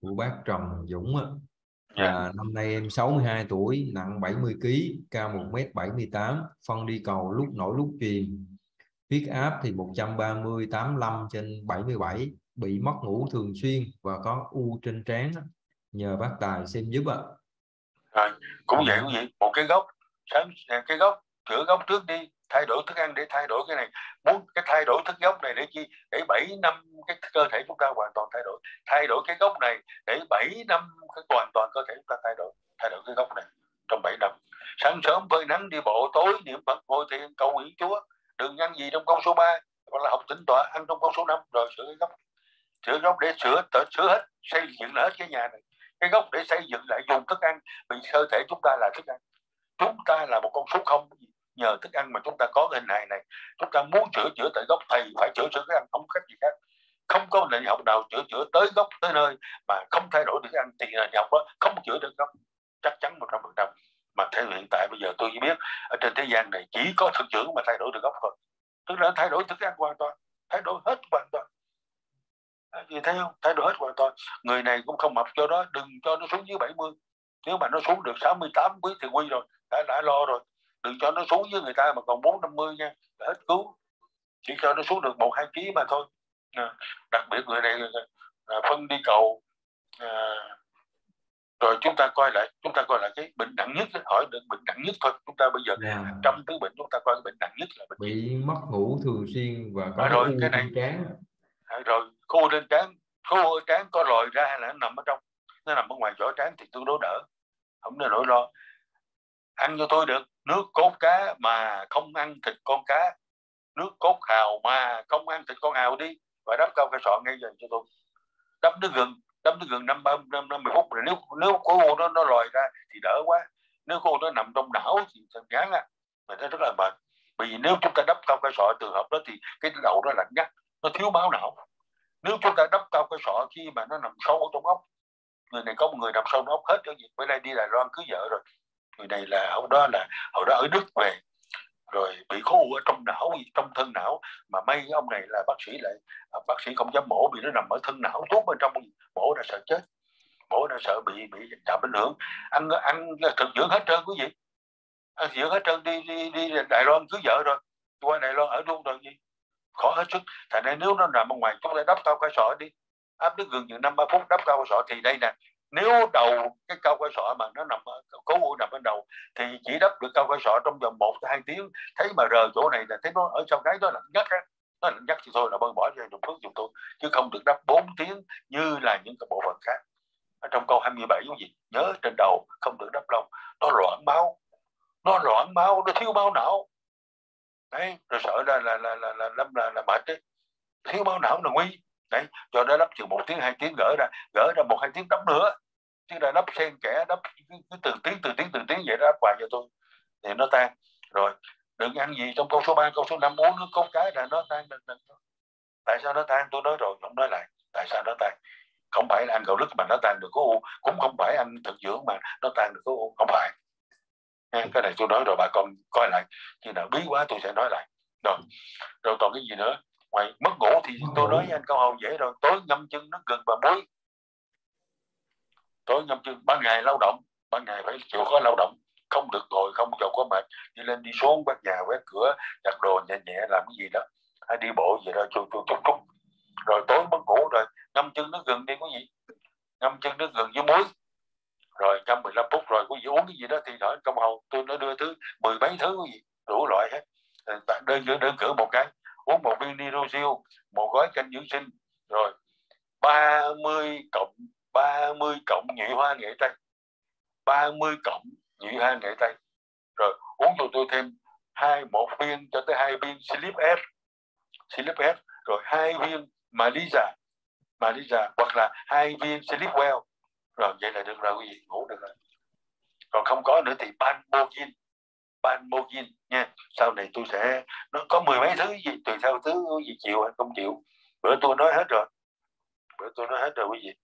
của bác Trần Dũng á. Dạ. là năm nay em 62 tuổi nặng 70 kg cao 1m78 phân đi cầu lúc nổi lúc chìm. Huyết áp thì 130 85 trên 77 bị mất ngủ thường xuyên và có u trên trán á. nhờ bác tài xem giúp ạ. Rồi, cũng vậy cũng vậy. Một cái gốc sáng cái gốc sửa gốc trước đi thay đổi thức ăn để thay đổi cái này. Muốn cái thay đổi thức gốc này để chi? Để 7 năm cái cơ thể chúng ta hoàn toàn thay đổi. Thay đổi cái gốc này để 7 năm cái hoàn toàn cơ thể chúng ta thay đổi thay đổi cái gốc này trong 7 năm. Sáng sớm phơi nắng đi bộ tối niệm phật ngồi thiền cầu nguyện chúa. Đừng ăn gì trong con số 3 gọi là học tính tọa ăn trong con số 5 rồi sửa cái gốc. Sửa gốc để sửa tở, sửa hết xây dựng lại hết cái nhà này. Cái gốc để xây dựng lại dùng thức ăn vì cơ thể chúng ta là thức ăn. Chúng ta là một con số không nhờ thức ăn mà chúng ta có cái hình hài này. Chúng ta muốn chữa chữa tại gốc thầy phải chữa chữa thức ăn không cách gì khác. Không có nền học nào chữa chữa tới gốc tới nơi mà không thay đổi thức ăn. Thì nền học đó không chữa được gốc. Chắc chắn một trăm phần trăm. Mà theo hiện tại bây giờ tôi chỉ biết ở trên thế gian này chỉ có thực dưỡng mà thay đổi được gốc thôi. Tức là thay đổi thức ăn hoàn toàn. Thay đổi hết hoàn toàn. À, gì thấy không? Thay đổi hết hoàn toàn. Người này cũng không mập cho nó đừng cho nó xuống dưới 70 nếu mà nó xuống được 68 quý thì quy rồi. Đã đã lo rồi đừng cho nó xuống với người ta mà còn 450 nha là hết cứu. Chỉ cho nó xuống được một hai ký mà thôi. À, đặc biệt người này à, phân đi cầu. À, rồi chúng ta coi lại chúng ta coi lại cái bệnh nặng nhất hỏi được bệnh nặng nhất thôi. Chúng ta bây giờ Dạ. trăm thứ bệnh chúng ta coi cái bệnh nặng nhất là bệnh bị mất ngủ thường xuyên và có À, rồi, cái này- trán. À, rồi khô lên trán khô trán có lòi ra hay là nó nằm ở trong? Nó nằm ở ngoài chỗ trán thì tương đối đỡ không nên nỗi lo ăn cho tôi được. Nước cốt cá mà không ăn thịt con cá. Nước cốt hào mà không ăn thịt con hào đi. Và đắp cao cái sọ ngay giờ cho tôi. Đắp nước gừng, đắp nước gừng năm ba, năm năm mười phút. Rồi nếu nếu khô nó nó lòi ra thì đỡ quá. Nếu khô nó nằm trong não thì thật ngán á. Mà nó rất là mệt. Bởi vì nếu chúng ta đắp cao cái sọ trường hợp đó thì cái đầu nó lạnh ngắt. Nó thiếu máu não. Nếu chúng ta đắp cao cái sọ khi mà nó nằm sâu trong ốc, người này có một người nằm sâu trong ốc hết cho việc bữa nay đi Đài Loan, cưới vợ rồi người này là ông đó là hồi đó ở Đức về, rồi bị khô ở trong não, trong thân não. Mà may ông này là bác sĩ lại à, bác sĩ không dám mổ vì nó nằm ở thân não, thuốc bên trong mổ là sợ chết. Mổ là sợ bị bị chạm ảnh hưởng. Ăn ăn thực dưỡng hết trơn quý vị. Ăn dưỡng hết trơn, đi đi đi Đài Loan cưới vợ rồi. Qua Đài Loan ở luôn rồi gì. Khó hết sức. Thành ra nếu nó nằm ở ngoài, chúng ta đắp cao cái sọ đi. Áp nước gừng chừng năm, ba phút đắp cao cái sọ. Thì đây nè nếu đầu cái cao cái sọ mà nó nằm ở cố u nằm bên đầu thì chỉ đắp được cao cái sọ trong vòng một hai tiếng. Thấy mà rờ chỗ này là thấy nó ở trong cái đó là nhắc á. Nó là nhắc thì thôi là bơm bỏ cho dùng thuốc dùng thuốc chứ không được đắp 4 tiếng như là những cái bộ phận khác. Ở trong câu 27 mươi gì? Nhớ trên đầu không được đắp lâu nó loạn máu nó loạn máu nó thiếu máu não. Đấy rồi sợ là là là là là là, là, là mệt đấy. Thiếu máu não là nguy đấy cho nó đắp chừng một tiếng hai tiếng gỡ ra gỡ ra một hai tiếng đắp nữa chứ là đắp xen kẽ đắp cứ, cứ từ tiếng từ tiếng từ tiếng vậy đó đắp hoài cho tôi thì nó tan. Rồi đừng ăn gì trong câu số 3, câu số 5 uống nước cốt cái là nó tan đừng, đừng. tại sao nó tan? Tôi nói rồi không nói lại tại sao nó tan? Không phải là ăn gạo lứt mà nó tan được khối u cũng không phải ăn thực dưỡng mà nó tan được khối u không phải. Cái này tôi nói rồi bà con coi lại khi nào bí quá tôi sẽ nói lại. Rồi rồi còn cái gì nữa? Ngoài mất ngủ thì tôi nói với anh câu hầu dễ rồi tối ngâm chân nước gừng và muối. Tối ngâm chân ban ngày lao động ban ngày phải chịu khó lao động. Không được ngồi không chịu có mệt. Đi lên đi xuống quét nhà quét cửa giặt đồ nhẹ nhẹ làm cái gì đó. Hay đi bộ gì đó chúc chúc chúc chúc rồi tối mất ngủ rồi ngâm chân nước gừng đi quý vị ngâm chân nước gừng với muối. Rồi ngâm 15 phút rồi quý vị uống cái gì đó thì hỏi công hầu tôi nó đưa thứ mười mấy thứ quý vị đủ loại hết. Bạn đơn đơn cử một cái uống một viên Nirosil một gói canh dưỡng sinh. Rồi 30 cộng 30 cộng nhụy hoa nghệ tây. 30 cộng nhụy hoa nghệ tây. Rồi, uống cho tôi thêm hai, một viên cho tới hai viên Sleep S. Sleep S, rồi hai viên Malisa. Malisa, hoặc là hai viên Sleep Well. Rồi, vậy là được rồi, quý vị, ngủ được rồi. Còn không có nữa thì ban Banmogin nha. Sau này tôi sẽ nó có mười mấy thứ gì tùy theo thứ gì chịu hay không chịu. Bữa tôi nói hết rồi. Bữa tôi nói hết rồi quý vị.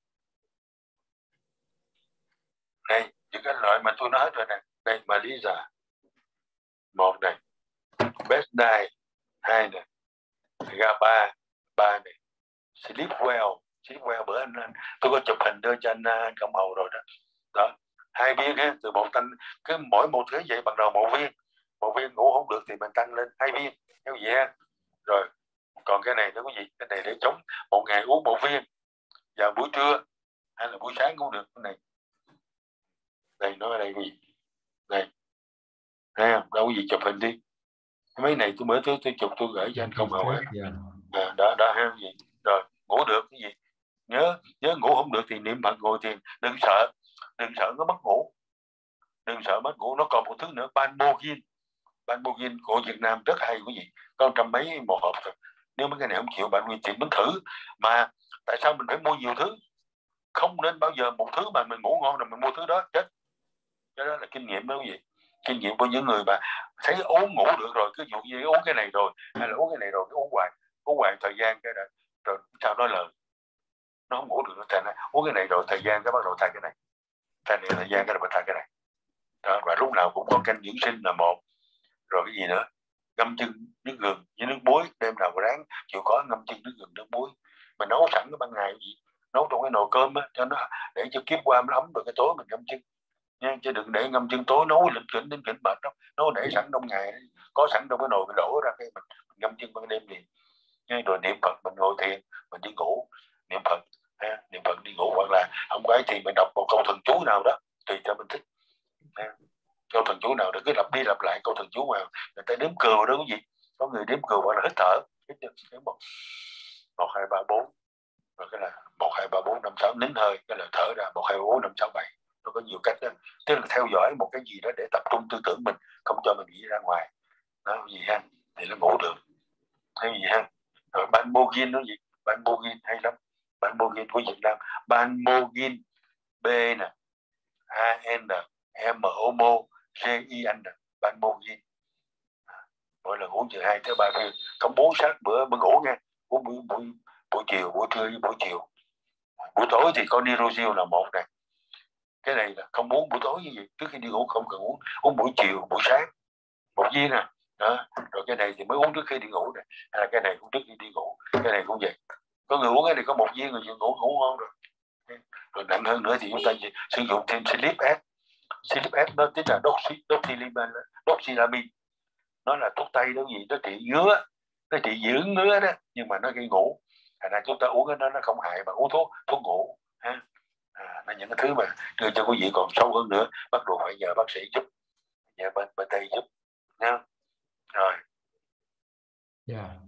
Đây những cái loại mà tôi nói hết rồi nè. Đây Malisa một này. Best day hai này. Ga ba này. Sleep Well sleepwell bữa anh, anh tôi có chụp hình đưa cho anh, anh công hầu rồi đó. Đó hai viên ha từ một tăng cứ mỗi một thứ vậy bằng đầu một viên. Một viên ngủ không được thì mình tăng lên hai viên theo vậy ha. Rồi còn cái này nó có gì cái này để chống một ngày uống một viên vào buổi trưa hay là buổi sáng cũng được cái này. Đây nói ở đây cái gì đây không? Đâu có gì chụp hình đi. Mấy này tôi mới tôi, tôi chụp tôi gửi cho anh không hậu à, đó đó ha gì. Rồi ngủ được cái gì? Nhớ nhớ ngủ không được thì niệm phật ngồi thiền đừng sợ đừng sợ nó mất ngủ. Đừng sợ mất ngủ. Nó còn một thứ nữa ban bogin ban bogin của Việt Nam rất hay quý vị. Có trăm mấy một hộp thôi nếu mấy cái này không chịu bạn nguyên tiền mình thử. Mà tại sao mình phải mua nhiều thứ? Không nên bao giờ một thứ mà mình ngủ ngon rồi mình mua thứ đó chết. Cái đó là kinh nghiệm đó quý vị. Kinh nghiệm của những người mà thấy uống ngủ được rồi cứ dụ như uống cái này rồi hay là uống cái này rồi cứ uống hoài uống hoài thời gian cái rồi, rồi sao nói lời. Nó không ngủ được nó thành uống cái này rồi thời gian cái bắt đầu thay cái này thay này thời gian cái là thay cái này. Đó, và lúc nào cũng có canh dưỡng sinh là một. Rồi cái gì nữa? Ngâm chân nước gừng với nước muối đêm nào ráng chịu có ngâm chân nước gừng nước muối. Mình nấu sẵn cái ban ngày gì? Nấu trong cái nồi cơm á cho nó để cho kiếp qua nó ấm rồi cái tối mình ngâm chân. Nha chứ đừng để ngâm chân tối nấu lịch kỉnh đến kỉnh mệt lắm. Nấu để sẵn trong ngày có sẵn trong cái nồi mình đổ ra cái mình, mình ngâm chân ban đêm liền. Nha rồi niệm phật mình ngồi thiền mình đi ngủ niệm phật ha, niệm phật đi ngủ hoặc là thì mình đọc một câu thần chú nào đó, tùy cho mình thích. Câu thần chú nào đó cứ lặp đi lặp lại câu thần chú nào người ta đếm cừu đó, cái gì? Có người đếm cừu gọi là hít thở. Hít được một một, hai, ba, bốn. Rồi cái là một, hai, ba, bốn, năm, sáu, nín hơi. Cái là thở ra, một, hai bốn, năm, sáu, bảy. Nó có nhiều cách đó. tức là theo dõi một cái gì đó để tập trung tư tưởng mình, không cho mình nghĩ ra ngoài. Nó gì ha? Thì nó ngủ được. Hay gì ha? Rồi ban bogin nó gì? Ban bogin hay lắm ban bogin của Việt Nam. Ban bogin B nè, A N M O M O, G I N ban bogin mỗi lần uống từ hai tới ba viên không bốn sát bữa mới ngủ nghe. Uống buổi buổi buổi chiều, buổi trưa với buổi chiều. Buổi tối thì có nirozil là một này cái này là không muốn buổi tối như vậy. Trước khi đi ngủ không cần uống. Uống buổi chiều, buổi sáng. Một viên nè đó. Rồi cái này thì mới uống trước khi đi ngủ này hay là cái này cũng trước khi đi ngủ. Cái này cũng vậy có người uống cái này có một viên rồi ngủ ngủ ngon rồi. Rồi nặng hơn nữa thì chúng ta sử dụng thêm sleep S sleep S nó tính là doxylamine. Nó là thuốc tây đó gì? Nó trị ngứa nó trị dưỡng ngứa đó nhưng mà nó gây ngủ. Thành ra chúng ta uống cái đó nó không hại mà uống thuốc thuốc ngủ ha. À, là những cái thứ mà đưa cho quý vị còn sâu hơn nữa bắt buộc phải nhờ bác sĩ giúp nhờ bên bên tây giúp nha. Rồi. Dạ. yeah.